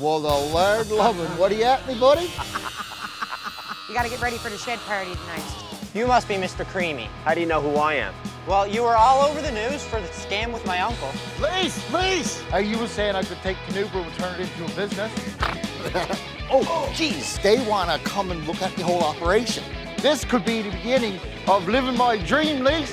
Well, the Lord loving. What are you at me, buddy? You gotta get ready for the shed party tonight. You must be Mr. Creamy. How do you know who I am? Well, you were all over the news for the scam with my uncle. Please, please. Uh, you were saying I could take Canubra and turn it into a business? oh, jeez! They want to come and look at the whole operation. This could be the beginning of living my dream, Lee.